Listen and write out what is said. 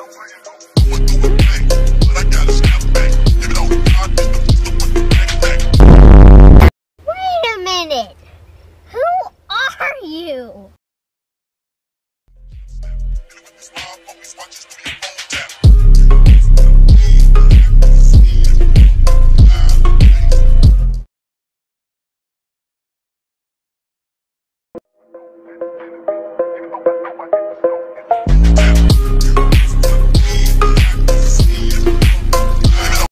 Wait a minute. Who are you?